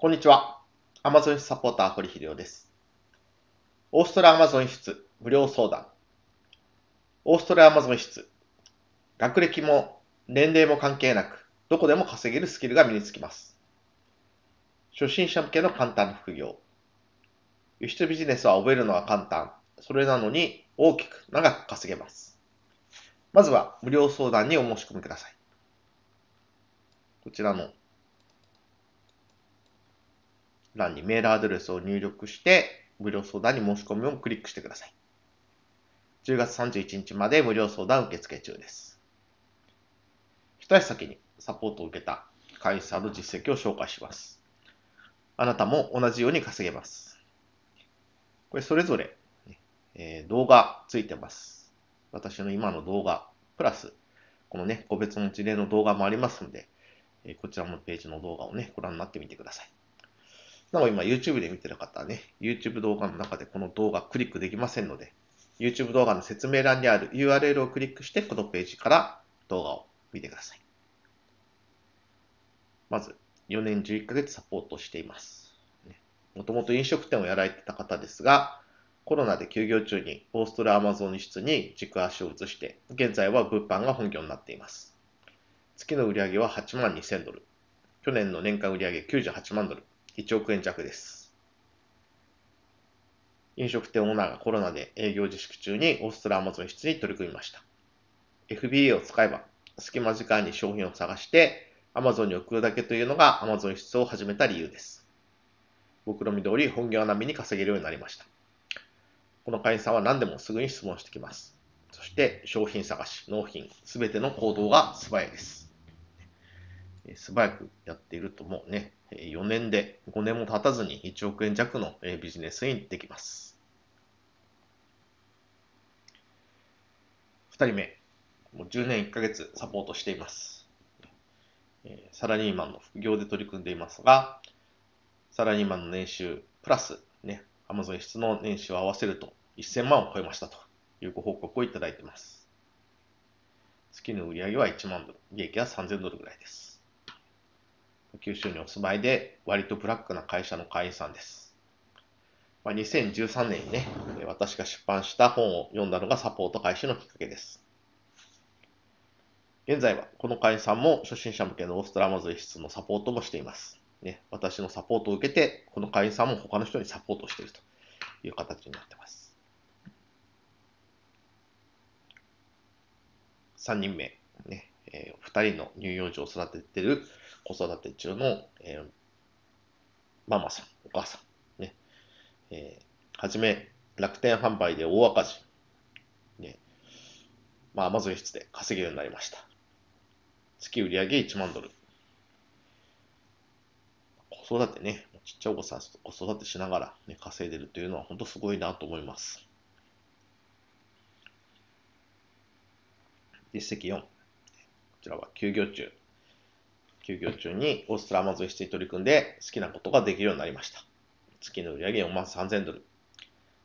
こんにちは。Amazon サポーター堀秀夫です。オーストラ Amazon 室無料相談。オーストラ Amazon 室。学歴も年齢も関係なく、どこでも稼げるスキルが身につきます。初心者向けの簡単な副業。輸出ビジネスは覚えるのは簡単。それなのに大きく長く稼げます。まずは無料相談にお申し込みください。こちらの欄にメールアドレスを入力して、無料相談に申し込みをクリックしてください。10月31日まで無料相談受付中です。一足先にサポートを受けた会員さんの実績を紹介します。あなたも同じように稼げます。これそれぞれ、え動画ついてます。私の今の動画、プラス、このね、個別の事例の動画もありますので、こちらのページの動画をね、ご覧になってみてください。なお今 YouTube で見てる方はね、YouTube 動画の中でこの動画クリックできませんので、YouTube 動画の説明欄にある URL をクリックして、このページから動画を見てください。まず、4年11ヶ月サポートしています。もともと飲食店をやられてた方ですが、コロナで休業中にオーストラアマゾン室に軸足を移して、現在は物販が本業になっています。月の売上は8万2000ドル。去年の年間売上98万ドル。1億円弱です。飲食店オーナーがコロナで営業自粛中にオーストラリアマゾン室に取り組みました。FBA を使えば隙間時間に商品を探して Amazon に送るだけというのが Amazon 室を始めた理由です。僕の見通り本業並みに稼げるようになりました。この会員さんは何でもすぐに質問してきます。そして商品探し、納品、すべての行動が素早いです。素早くやっているともうね、4年で5年も経たずに1億円弱のビジネスにできます。2人目、もう10年1ヶ月サポートしています。サラリーマンの副業で取り組んでいますが、サラリーマンの年収プラスね、Amazon 室の年収を合わせると1000万を超えましたというご報告をいただいています。月の売り上げは1万ドル、利益は3000ドルぐらいです。九州にお住まいで割とブラックな会社の会員さんです。まあ、2013年にね、私が出版した本を読んだのがサポート開始のきっかけです。現在はこの会員さんも初心者向けのオーストラマズ室のサポートもしています。ね、私のサポートを受けて、この会員さんも他の人にサポートしているという形になっています。3人目、ねえー、2人の乳幼児を育てている子育て中の、えー、ママさん、お母さん、ね、えー、はじめ楽天販売で大赤字、ね、まあ、アマゾン室で稼げるようになりました。月売上1万ドル。子育てね、ちっちゃいお子さん子育てしながら、ね、稼いでるというのは本当すごいなと思います。実績4。こちらは休業中。休業中にオーストラアマゾン室に取り組んで好きなことができるようになりました。月の売上4万3000ドル。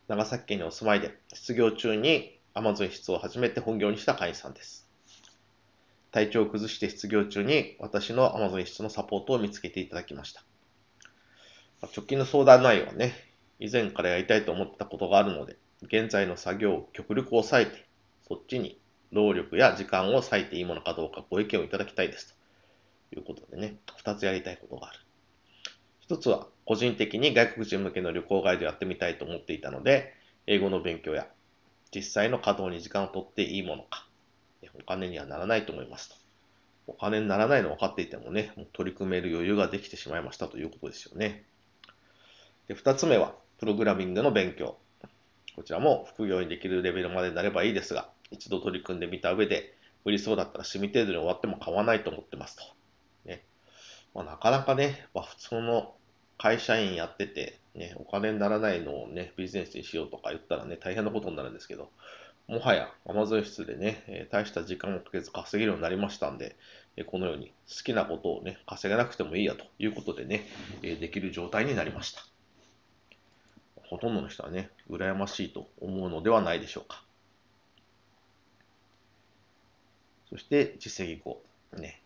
長崎県にお住まいで失業中にアマゾン室を始めて本業にした会員さんです。体調を崩して失業中に私のアマゾン室のサポートを見つけていただきました。直近の相談内容はね、以前からやりたいと思ってたことがあるので、現在の作業を極力抑えて、そっちに労力や時間を割いていいものかどうかご意見をいただきたいですということでね、二つやりたいことがある。一つは個人的に外国人向けの旅行ガイドやってみたいと思っていたので、英語の勉強や実際の稼働に時間を取っていいものか、お金にはならないと思いますと。お金にならないの分かっていてもね、もう取り組める余裕ができてしまいましたということですよね。で、二つ目は、プログラミングの勉強。こちらも副業にできるレベルまでなればいいですが、一度取り組んでみた上で、無理そうだったら趣味程度に終わっても構わないと思ってますと。まあ、なかなかね、まあ、普通の会社員やってて、ね、お金にならないのをね、ビジネスにしようとか言ったらね、大変なことになるんですけど、もはや Amazon 室でね、えー、大した時間をかけず稼げるようになりましたんで、えー、このように好きなことをね、稼がなくてもいいやということでね、えー、できる状態になりました。ほとんどの人はね、羨ましいと思うのではないでしょうか。そして実績5、ね、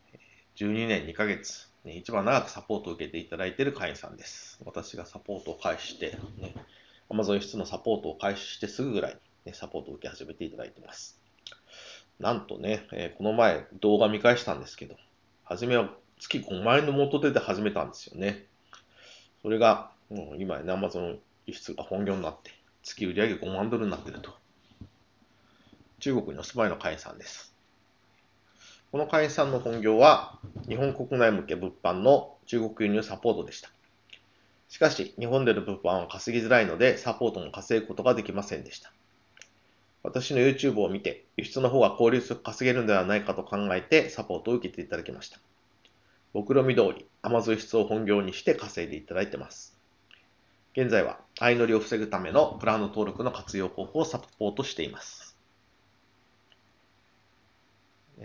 12年2ヶ月、ね、一番長くサポートを受けていただいている会員さんです。私がサポートを開始して、ね、Amazon 輸出のサポートを開始してすぐぐらいに、ね、サポートを受け始めていただいてます。なんとね、えー、この前動画見返したんですけど、初めは月5万円の元手で始めたんですよね。それが、もう今ね、Amazon 輸出が本業になって、月売上5万ドルになってると。中国にお住まいの会員さんです。この会員さんの本業は、日本国内向け物販の中国輸入サポートでした。しかし、日本での物販は稼ぎづらいので、サポートも稼ぐことができませんでした。私の YouTube を見て、輸出の方が効率よく稼げるのではないかと考えて、サポートを受けていただきました。目論見通り、Amazon 輸出を本業にして稼いでいただいてます。現在は相乗りを防ぐためのプランの登録の活用方法をサポートしています。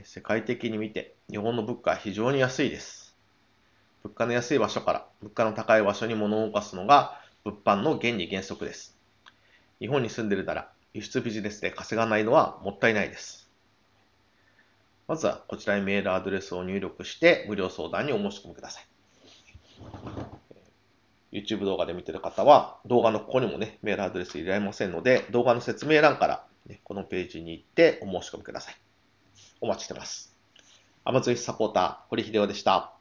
世界的に見て日本の物価は非常に安いです。物価の安い場所から物価の高い場所に物を動かすのが物販の原理原則です。日本に住んでるなら輸出ビジネスで稼がないのはもったいないです。まずはこちらにメールアドレスを入力して無料相談にお申し込みください。YouTube 動画で見てる方は、動画のここにもね、メールアドレス入れられませんので、動画の説明欄から、ね、このページに行ってお申し込みください。お待ちしてます。アマゾイスサポーター、堀秀夫でした。